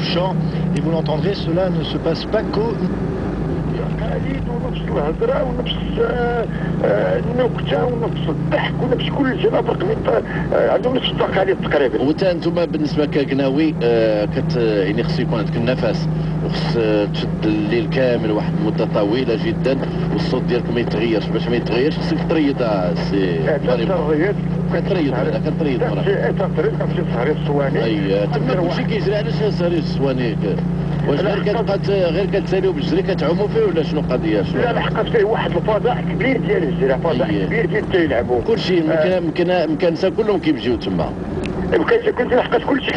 chant. Et vous l'entendrez, cela ne se passe pas qu'au التقاليد ونفس الهضره ونفس النكته ونفس الضحك ونفس كل شيء لا فرق عندهم نفس التقاليد تقريبا وتا أنتم بالنسبة كقناوي آه، كت يعني خص يكون عندك النفس تشد الليل كامل واحد المدة طويلة جدا والصوت ديالك ما يتغيرش. باش ما يتغيرش خصك تريض آه، سي. تريض كتريض ولا كتريض مرة. تريض كتمشي تسهري الصواني اي تما كلشي كيجري. علاش سهري السواني؟ واش غير كتبقى غير كتساليو بالجري كتعوموا فيه ولا شنو القضية؟ شنو؟ لا لحقت فيه واحد الفضاء كبير ديال الجرا فضاء أيه. كبير فين تيلعبوا كلشي المكان المكان كلهم كيبجيو تما. كنت لحقت كل شيء